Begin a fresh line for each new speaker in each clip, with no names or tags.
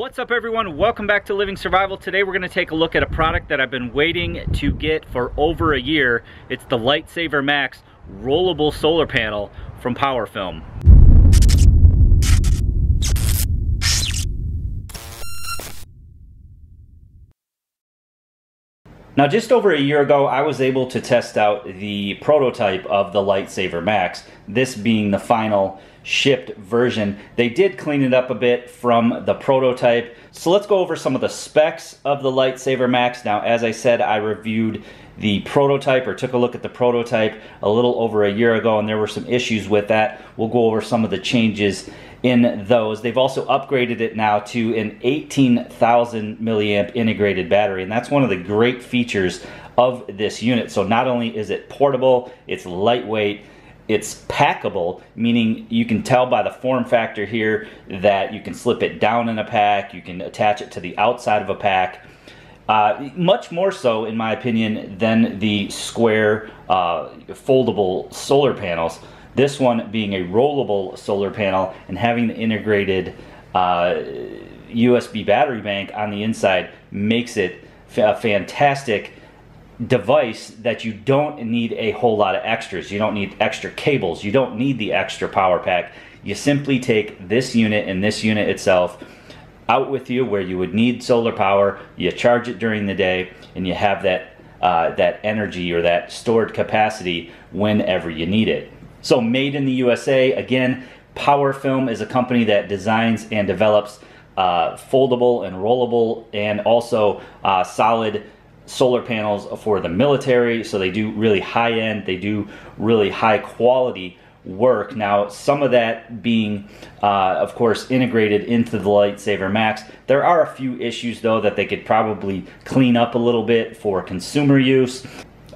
What's up everyone? Welcome back to Living Survival. Today we're going to take a look at a product that I've been waiting to get for over a year. It's the Lightsaver Max rollable solar panel from PowerFilm. Now just over a year ago I was able to test out the prototype of the Lightsaver Max, this being the final shipped version. They did clean it up a bit from the prototype. So let's go over some of the specs of the Lightsaver Max. Now as I said I reviewed the prototype or took a look at the prototype a little over a year ago and there were some issues with that. We'll go over some of the changes in those. They've also upgraded it now to an 18,000 milliamp integrated battery, and that's one of the great features of this unit. So not only is it portable, it's lightweight, it's packable, meaning you can tell by the form factor here that you can slip it down in a pack, you can attach it to the outside of a pack. Uh, much more so, in my opinion, than the square uh, foldable solar panels. This one being a rollable solar panel and having the integrated uh, USB battery bank on the inside makes it a fantastic device that you don't need a whole lot of extras. You don't need extra cables. You don't need the extra power pack. You simply take this unit and this unit itself out with you where you would need solar power. You charge it during the day and you have that, uh, that energy or that stored capacity whenever you need it. So made in the USA, again, PowerFilm is a company that designs and develops uh, foldable and rollable and also uh, solid solar panels for the military. So they do really high end, they do really high quality work. Now, some of that being, uh, of course, integrated into the Lightsaver Max. There are a few issues, though, that they could probably clean up a little bit for consumer use.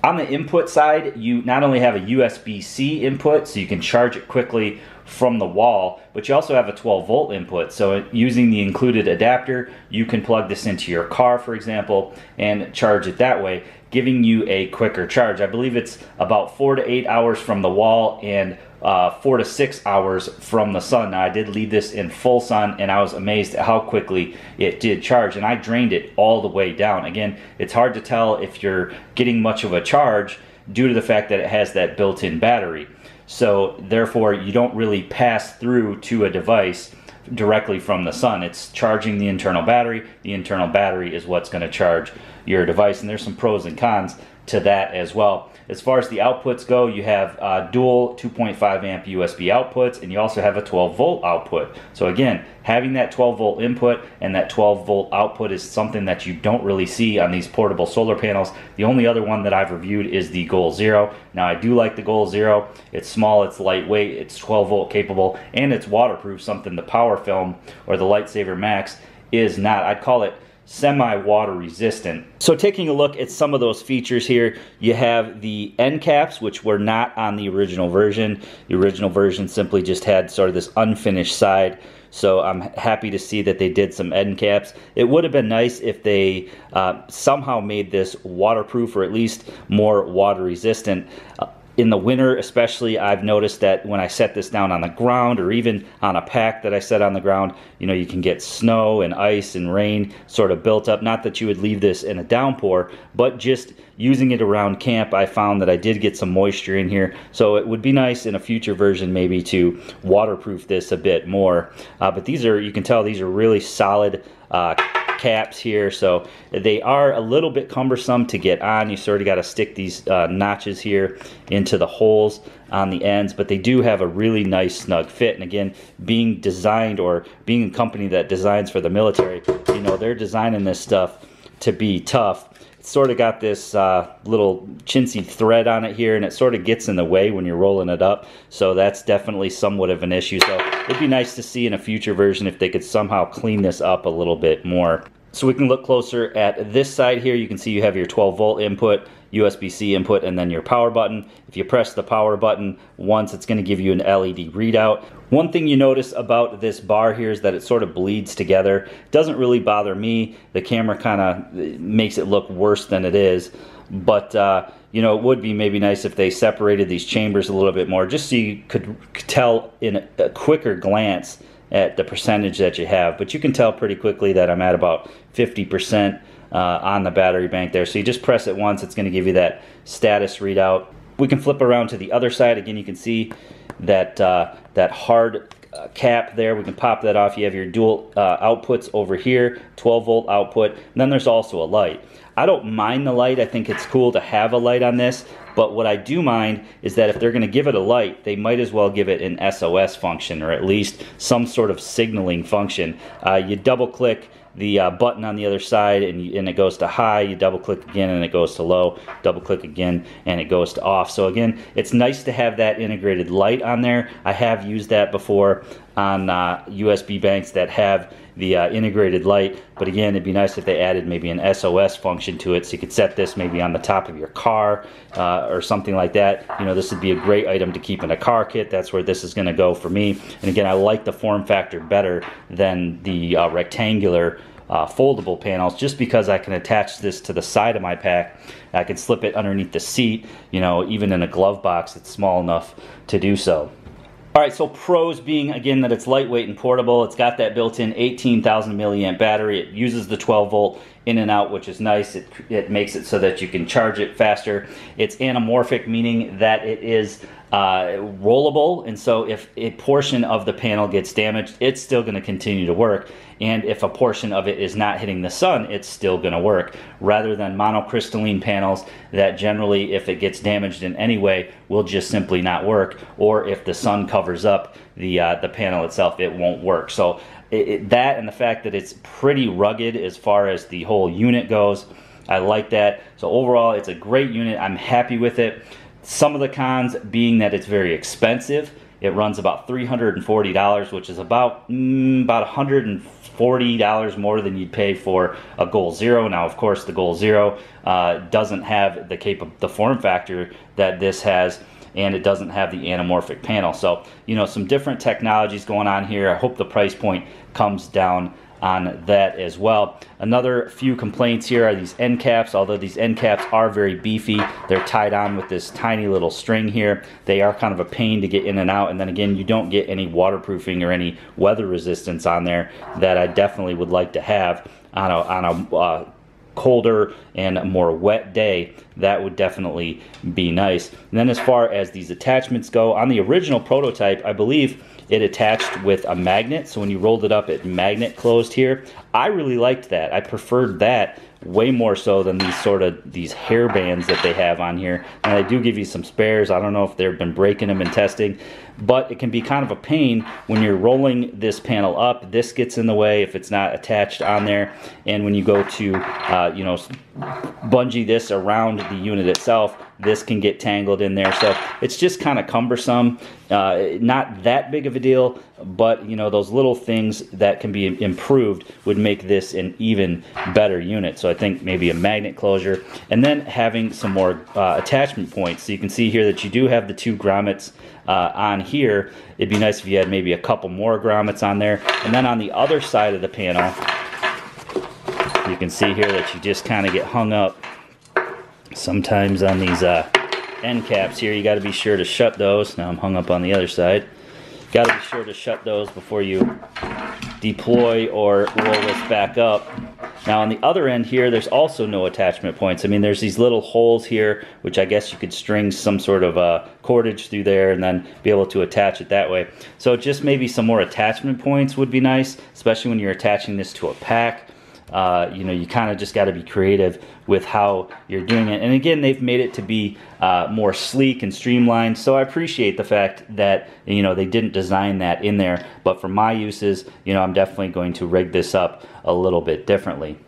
On the input side, you not only have a USB-C input, so you can charge it quickly from the wall, but you also have a 12 volt input. So using the included adapter, you can plug this into your car, for example, and charge it that way, giving you a quicker charge. I believe it's about four to eight hours from the wall and uh, four to six hours from the sun. Now I did leave this in full sun and I was amazed at how quickly it did charge and I drained it all the way down. Again, it's hard to tell if you're getting much of a charge due to the fact that it has that built-in battery. So therefore you don't really pass through to a device directly from the sun. It's charging the internal battery. The internal battery is what's going to charge your device and there's some pros and cons to that as well. As far as the outputs go, you have uh, dual 2.5 amp USB outputs and you also have a 12 volt output. So again, having that 12 volt input and that 12 volt output is something that you don't really see on these portable solar panels. The only other one that I've reviewed is the Goal Zero. Now I do like the Goal Zero. It's small, it's lightweight, it's 12 volt capable, and it's waterproof, something the PowerFilm or the Lightsaver Max is not. I'd call it semi-water resistant. So taking a look at some of those features here, you have the end caps, which were not on the original version. The original version simply just had sort of this unfinished side. So I'm happy to see that they did some end caps. It would have been nice if they uh, somehow made this waterproof or at least more water resistant. Uh, in the winter especially I've noticed that when I set this down on the ground or even on a pack that I set on the ground you know you can get snow and ice and rain sort of built up. Not that you would leave this in a downpour but just using it around camp I found that I did get some moisture in here. So it would be nice in a future version maybe to waterproof this a bit more. Uh, but these are you can tell these are really solid uh, caps here so they are a little bit cumbersome to get on. You sort of got to stick these uh, notches here into the holes on the ends but they do have a really nice snug fit. And again being designed or being a company that designs for the military you know they're designing this stuff to be tough sort of got this uh, little chintzy thread on it here and it sort of gets in the way when you're rolling it up. So that's definitely somewhat of an issue. So it'd be nice to see in a future version if they could somehow clean this up a little bit more so we can look closer at this side here. You can see you have your 12 volt input, USB-C input, and then your power button. If you press the power button once, it's gonna give you an LED readout. One thing you notice about this bar here is that it sort of bleeds together. It doesn't really bother me. The camera kind of makes it look worse than it is. But, uh, you know, it would be maybe nice if they separated these chambers a little bit more, just so you could tell in a quicker glance at the percentage that you have, but you can tell pretty quickly that I'm at about 50% uh, on the battery bank there. So you just press it once, it's going to give you that status readout. We can flip around to the other side. Again, you can see that, uh, that hard uh, cap there. We can pop that off. You have your dual uh, outputs over here, 12 volt output. And then there's also a light. I don't mind the light. I think it's cool to have a light on this. But what I do mind is that if they're going to give it a light, they might as well give it an SOS function or at least some sort of signaling function. Uh, you double click the uh, button on the other side and, and it goes to high you double click again and it goes to low double click again and it goes to off. So again it's nice to have that integrated light on there. I have used that before on uh, USB banks that have the uh, integrated light but again it'd be nice if they added maybe an SOS function to it so you could set this maybe on the top of your car uh, or something like that you know this would be a great item to keep in a car kit that's where this is going to go for me and again I like the form factor better than the uh, rectangular uh, foldable panels just because I can attach this to the side of my pack. I can slip it underneath the seat, you know, even in a glove box, it's small enough to do so. All right, so pros being, again, that it's lightweight and portable. It's got that built-in 18,000 milliamp battery. It uses the 12 volt in and out, which is nice. It, it makes it so that you can charge it faster. It's anamorphic, meaning that it is uh, rollable, and so if a portion of the panel gets damaged, it's still going to continue to work. And if a portion of it is not hitting the sun, it's still going to work. Rather than monocrystalline panels that generally, if it gets damaged in any way, will just simply not work. Or if the sun covers up the uh, the panel itself, it won't work. So it, it, that and the fact that it's pretty rugged as far as the whole unit goes, I like that. So overall, it's a great unit. I'm happy with it. Some of the cons being that it's very expensive. It runs about $340, which is about mm, about $140 more than you'd pay for a Goal Zero. Now, of course, the Goal Zero uh, doesn't have the cap the form factor that this has and it doesn't have the anamorphic panel. So, you know, some different technologies going on here. I hope the price point comes down on that as well. Another few complaints here are these end caps. Although these end caps are very beefy, they're tied on with this tiny little string here. They are kind of a pain to get in and out. And then again, you don't get any waterproofing or any weather resistance on there that I definitely would like to have on a, on a uh, colder and more wet day, that would definitely be nice. And then as far as these attachments go, on the original prototype, I believe it attached with a magnet. So when you rolled it up, it magnet closed here. I really liked that. I preferred that way more so than these sort of these hair bands that they have on here. And they do give you some spares. I don't know if they've been breaking them and testing, but it can be kind of a pain when you're rolling this panel up. This gets in the way if it's not attached on there. And when you go to, uh, you know, bungee this around the unit itself, this can get tangled in there. So it's just kind of cumbersome. Uh, not that big of a deal, but you know those little things that can be improved would make this an even better unit. So I think maybe a magnet closure, and then having some more uh, attachment points. So you can see here that you do have the two grommets uh, on here. It'd be nice if you had maybe a couple more grommets on there, and then on the other side of the panel, you can see here that you just kind of get hung up sometimes on these uh, end caps here you got to be sure to shut those. Now I'm hung up on the other side. Got to be sure to shut those before you deploy or roll this back up. Now on the other end here there's also no attachment points. I mean there's these little holes here which I guess you could string some sort of uh, cordage through there and then be able to attach it that way. So just maybe some more attachment points would be nice especially when you're attaching this to a pack uh, you know, you kind of just got to be creative with how you're doing it. And again, they've made it to be uh, more sleek and streamlined. So I appreciate the fact that, you know, they didn't design that in there. But for my uses, you know, I'm definitely going to rig this up a little bit differently.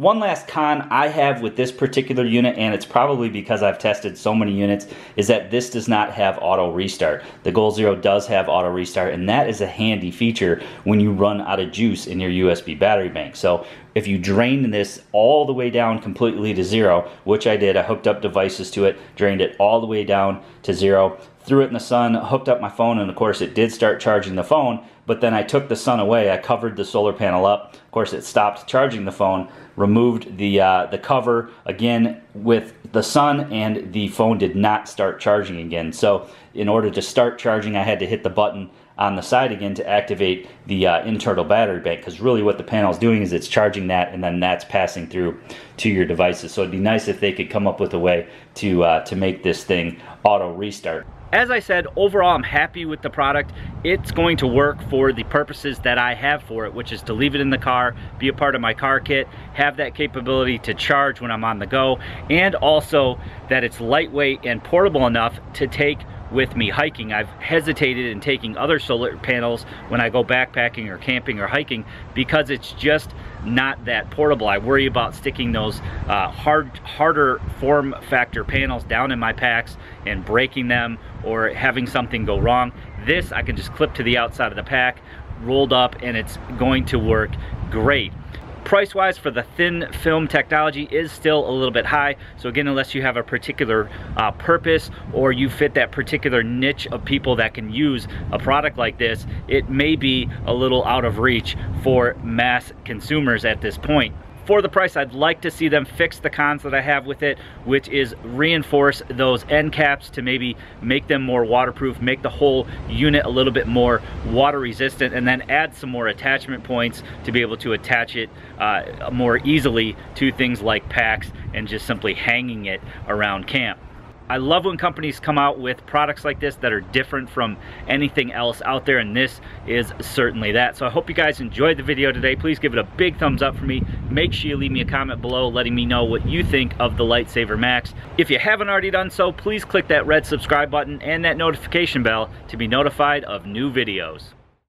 One last con I have with this particular unit, and it's probably because I've tested so many units, is that this does not have auto restart. The Goal Zero does have auto restart, and that is a handy feature when you run out of juice in your USB battery bank. So if you drain this all the way down completely to zero, which I did, I hooked up devices to it, drained it all the way down to zero, threw it in the sun, hooked up my phone, and of course it did start charging the phone, but then I took the sun away, I covered the solar panel up, of course it stopped charging the phone, removed the, uh, the cover again with the sun and the phone did not start charging again. So in order to start charging, I had to hit the button on the side again to activate the uh, internal battery bank because really what the panel is doing is it's charging that and then that's passing through to your devices. So it'd be nice if they could come up with a way to, uh, to make this thing auto restart. As I said, overall I'm happy with the product. It's going to work for the purposes that I have for it, which is to leave it in the car, be a part of my car kit, have that capability to charge when I'm on the go, and also that it's lightweight and portable enough to take with me hiking. I've hesitated in taking other solar panels when I go backpacking or camping or hiking because it's just not that portable. I worry about sticking those uh, hard, harder form factor panels down in my packs and breaking them or having something go wrong. This I can just clip to the outside of the pack, rolled up, and it's going to work great. Price wise for the thin film technology is still a little bit high. So again, unless you have a particular uh, purpose or you fit that particular niche of people that can use a product like this, it may be a little out of reach for mass consumers at this point for the price, I'd like to see them fix the cons that I have with it, which is reinforce those end caps to maybe make them more waterproof, make the whole unit a little bit more water resistant, and then add some more attachment points to be able to attach it uh, more easily to things like packs and just simply hanging it around camp. I love when companies come out with products like this that are different from anything else out there and this is certainly that. So I hope you guys enjoyed the video today. Please give it a big thumbs up for me. Make sure you leave me a comment below letting me know what you think of the Lightsaver Max. If you haven't already done so, please click that red subscribe button and that notification bell to be notified of new videos.